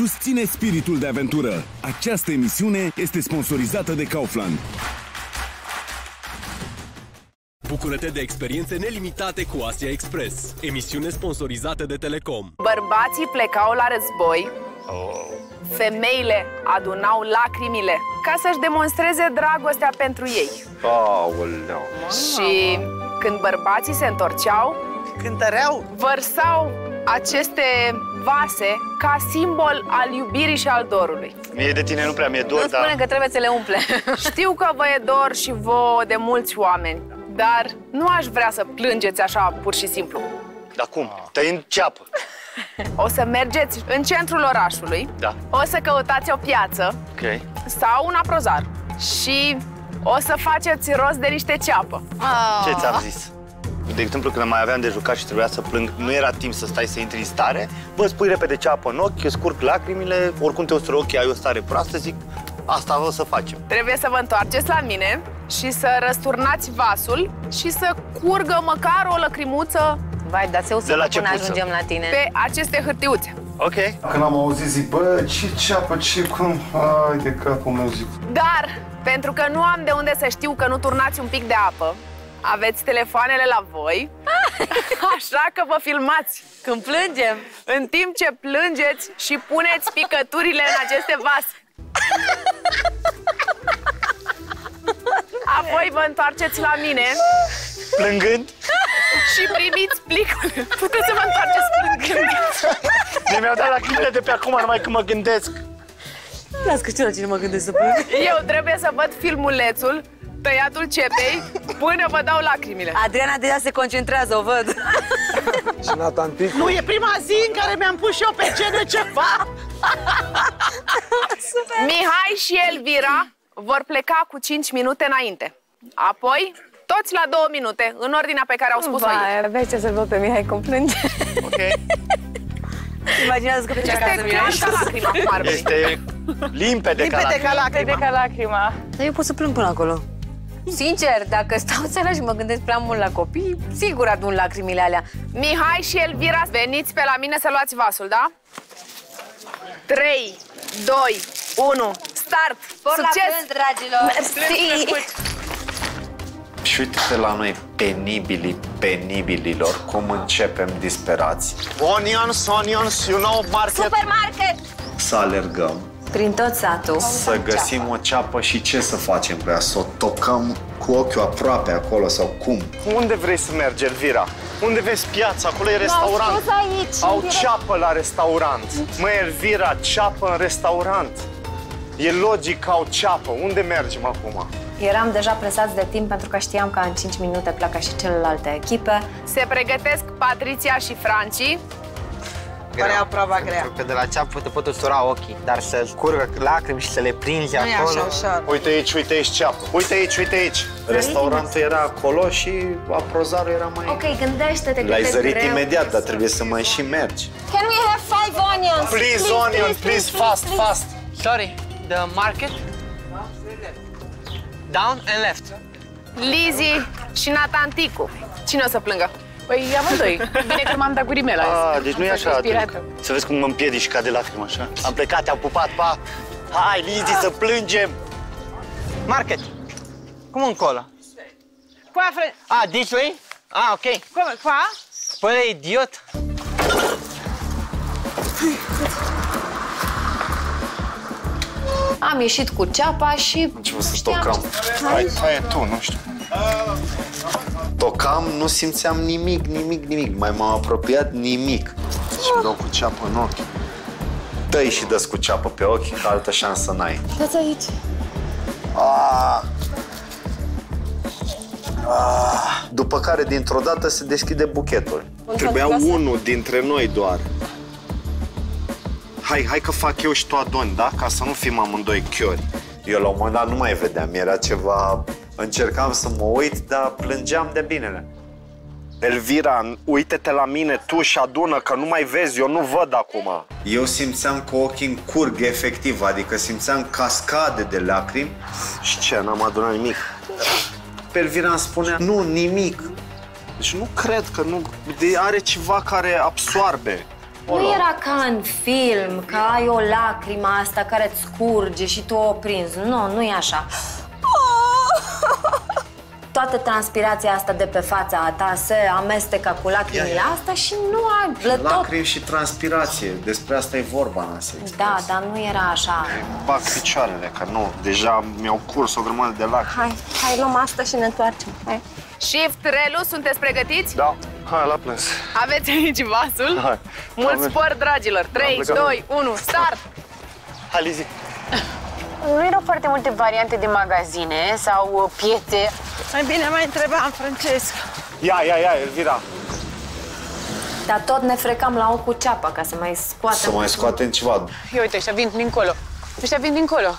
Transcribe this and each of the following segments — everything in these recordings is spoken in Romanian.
Susține spiritul de aventură. Această emisiune este sponsorizată de Kaufland. Bucură-te de experiențe nelimitate cu Asia Express, emisiune sponsorizată de Telecom. Bărbații plecau la război, femeile adunau lacrimile ca să-și demonstreze dragostea pentru ei. Aoleu. Și când bărbații se întorceau, Cântăreau? vărsau aceste vase ca simbol al iubirii și al dorului. Mie de tine nu prea mi-e dor, Nu spune dar... că trebuie să le umple. Știu că vă e dor și vouă de mulți oameni, dar nu aș vrea să plângeți așa pur și simplu. Dar cum? Tăind ceapă. O să mergeți în centrul orașului, Da. o să căutați o piață Ok. sau un aprozar și o să faceți rost de niște ceapă. Ce ți-am zis? De exemplu, când mai aveam de jucat și trebuia să plâng, nu era timp să stai să intri în stare, bă, spui repede ceapă în ochi, îți scurg lacrimile, oricum te ustură ochii, ai o stare proastă, zic, asta o să facem. Trebuie să vă întoarceți la mine și să răsturnați vasul și să curgă măcar o lăcrimuță Vai, dar se De usă la până ce puță? ajungem la tine. pe aceste hârtiuțe. Ok. Când am auzit, zic, bă, ce ceapă, ce cum... Ai de capul meu, zic. Dar, pentru că nu am de unde să știu că nu turnați un pic de apă, aveți telefoanele la voi, așa că vă filmați Când plângem, în timp ce plângeți și puneți picăturile în aceste vase. Apoi vă întoarceți la mine Plângând, și primiți plicul. Puteți să vă întoarceți plângând. mie mi-au dat lacrimile de pe acum, numai când mă gândesc. las că știu la cine mă gândesc să plâng. Eu trebuie să văd filmulețul, tăiatul cepei, până vă dau lacrimile. Adriana deja se concentrează, o văd. Și Nathan Ticu. Nu, e prima zi în care mi-am pus și eu pe scenă ceva. Mihai și Elvira vor pleca cu 5 minute înainte. Apoi, toți la 2 minute, în ordinea pe care au spus-o ei. vezi ce să-l văd pe Mihai cum plânge. Ok. Imaginează că plece acasă, Este Mihai. clar ca lacrima cum ar veni. Este limpede, ca Limpede ca lacrima. lacrima. ca lacrima. Dar eu pot să plâng până acolo. Sincer, dacă stau seara și mă gândesc prea mult la copii, sigur adun lacrimile alea. Mihai și Elvira, veniți pe la mine să luați vasul, da? 3, 2, 1, start! Succes! dragilor! Mersi! Și uite-te la noi, penibili, penibililor, cum începem disperați Onions, onions, you know, market. Supermarket! să alergăm, Prin tot satul. să găsim o ceapă și ce să facem cu ea? Să o tocăm cu ochiul aproape acolo sau cum? Unde vrei să mergi, Elvira? Unde vezi piața? Acolo e restaurant. aici. Au ceapă la restaurant. Mă, Elvira, ceapă în restaurant. E logic că au ceapă. Unde mergem acum? Eram deja presați de timp pentru că știam că în 5 minute pleacă și celelalte echipe. Se pregătesc Patricia și Franci. Părea proba grea. Pentru că de la ceapă te pot ustura ochii, dar să curgă lacrimi și să le prinzi Nu e acolo... așa ușor. Uite aici, uite aici ceapă. Uite aici, uite aici. Restaurantul era acolo și aprozarul era mai... Ok, gândește-te că L-ai te zărit greu. imediat, dar trebuie să mai și mergi. Can we have five onions? Please, onion, please, fast, fast. Sorry, the market? Down and left. Lizzy și Natanticu. Cine o să plângă? Păi amândoi. Bine că m-am dat cu rimela. Ah, deci nu e așa. Să vezi cum mă împiedici ca de lacrimă, așa. Am plecat, te-am pupat, pa. Hai, Lizzy, să plângem. Market. Cum încolo? Qua, fre... Ah, this way? Ah, ok. Come, qua? Păi, idiot. Am ieșit cu ceapa și Ce să știam tocam? Hai, hai tu, nu știu. Tocam, nu simțeam nimic, nimic, nimic. Mai m-am apropiat, nimic. Și îmi dau cu ceapă în ochi. Dă-i și dă cu ceapă pe ochi, că altă șansă n-ai. Stați aici. Ah. Ah. După care, dintr-o dată, se deschide buchetul. Trebuia unul dintre noi doar. Hai, hai că fac eu și tu adoni, da? Ca să nu fim amândoi chiori. Eu la un moment dat nu mai vedeam, era ceva... Încercam să mă uit, dar plângeam de binele. Elvira, uite-te la mine tu și adună, că nu mai vezi, eu nu văd acum. Eu simțeam că ochii îmi curg efectiv, adică simțeam cascade de lacrimi. Și ce, n-am adunat nimic. Pe Elvira îmi spunea, nu, nimic. Deci nu cred că nu... De, are ceva care absoarbe. Nu era ca în film, că ai o lacrimă asta care îți scurge și tu o prinzi. Nu, nu e așa. Toată transpirația asta de pe fața a ta se amestecă cu lacrimile astea și nu ai blătot. Lacrimi și transpirație. Despre asta e vorba în Asia Express. Da, dar nu era așa. Bag picioarele, că nu, deja mi-au curs o grămadă de lacrimi. Hai, hai, luăm asta și ne întoarcem. Hai. Shift, Relu, sunteți pregătiți? Da, hai la plâns. Aveți aici vasul. Hai. Mult Am- spor, dragilor. 3, plecat. 2, 1, start! Hai, Lizi. Nu erau foarte multe variante de magazine sau uh, piețe. Mai bine mai întrebam, Francesca. Ia, ia, ia, Elvira. Dar tot ne frecam la o cu ceapa ca să mai scoatem. Să mai scoatem ceva. Ia uite, ăștia vin dincolo. Ăștia vin dincolo.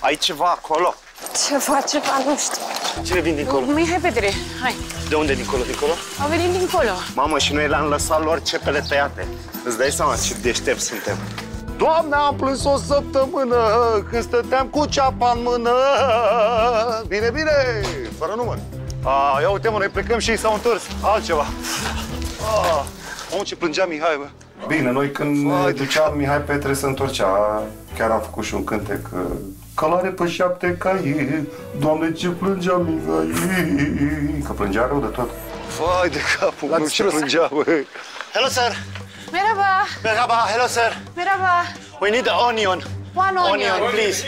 Ai ceva acolo? Ceva, ceva, nu știu. Cine vin dincolo? Mihai Petre, hai. De unde dincolo, dincolo? Au venit dincolo. Mamă, și noi le-am lăsat lor cepele tăiate. Îți dai seama ce deștept suntem. Doamne, am plâns o săptămână când stăteam cu ceapa în mână. Bine, bine, fără număr. A, ia uite, mă, noi plecăm și ei s-au întors. Altceva. A, Mamă, ce plângea Mihai, bă. Bine, noi când ne duceam, Mihai Petre se întorcea. Chiar am făcut și un cântec. uh, Călare pe șapte cai, Doamne, ce plângea Mihai. Că plângea rău de tot. Vai de capul meu, ce plângea, bă. Hello, sir. Merhaba, Merhaba, hello, sir. merhaba. We need the onion. One onion. Onion, please.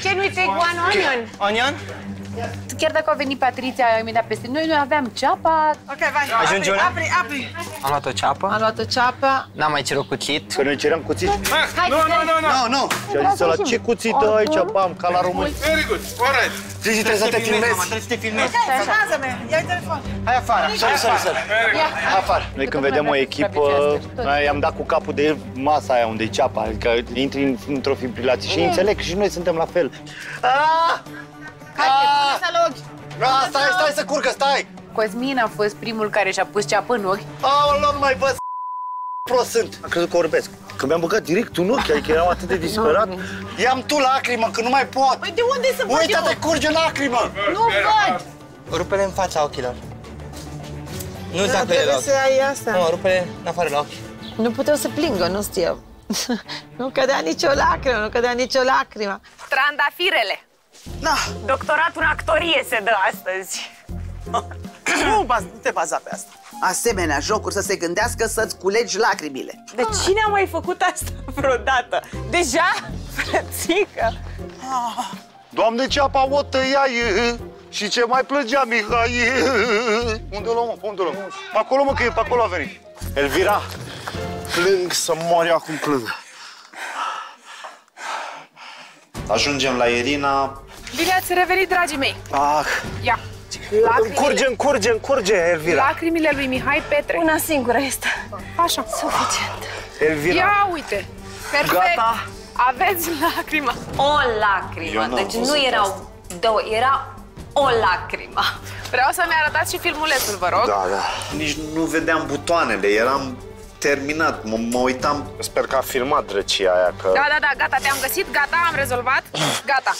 Can we take one onion? Onion? Chiar dacă a venit Patriția imediat peste noi, noi aveam ceapa. Ok, vai. Ajunge apri, una? apri, apri. Am luat o ceapă. Am luat o ceapă. N-am mai cerut cuțit. Că noi ceream cuțit. Hai, Nu, nu, nu, nu. Nu, nu. Și a zis ăla, ce cuțit dă aici, bam, ca la români. Very good. All right. Zici, trebuie să te filmezi. Trebuie să te filmezi. Filmează-mă, ia telefon. Hai afară. Sorry, sorry, sorry. Afară. Noi când vedem o echipă, noi am dat cu capul de masa aia unde e ceapa, adică intri în- într-o fibrilație și ei înțeleg și noi suntem la fel. Ah! Hai, pune să loc. Ah, stai, stai să curgă, stai! Cosmin a fost primul care și-a pus ceapă în ochi. Aoleu, nu mai văd prost sunt. Am crezut că orbesc. Că mi-am băgat direct în ochi, adică eram atât de disperat. Ia-mi tu lacrimă, că nu mai pot. Păi de unde să văd eu? Uite-te, curge lacrimă! Nu văd. Rupe-le în fața ochilor. Nu Da, da, pe trebuie la să ochi. ai asta. Nu, rupe-le în afară la ochi. Nu puteau să plingă, nu știu. nu cădea nicio lacrimă, nu cădea nicio lacrimă. Trandafirele. Na, Doctoratul în actorie se dă astăzi. nu, baz, nu te baza pe asta. Asemenea jocuri să se gândească să-ți culegi lacrimile. De cine a mai făcut asta vreodată? Deja? Frățică? Doamne, ceapa o tăiai și ce mai plângea Mihai. Unde o luăm, mă? Pe Unde o luăm? Pe acolo, mă, că e pe acolo a venit. Elvira, plâng să mori acum plâng. Ajungem la Irina. Bine ați revenit, dragii mei. Ah, Ia. Lacrimile, curge, curge, curge, Elvira. lacrimile lui Mihai Petre. Una singură este. Așa. Suficient. Elvira. Ia uite. Perfect. Gata. Aveți lacrimă. O lacrimă. Eu n-am Deci văzut nu erau două, era o lacrimă. Vreau să-mi arătați și filmulețul, vă rog. Da, da. Nici nu vedeam butoanele, eram terminat. Mă, mă uitam Sper că a filmat drăcia aia, că... Da, da, da, gata, te-am găsit, gata, am rezolvat. Gata.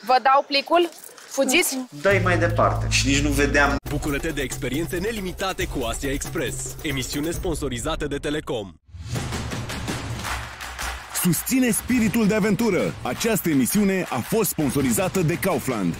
Vă dau plicul. Fugiți? dai mai departe și nici nu vedeam Bucură-te de experiențe nelimitate cu Asia Express. Emisiune sponsorizată de Telecom. Susține spiritul de aventură. Această emisiune a fost sponsorizată de Kaufland.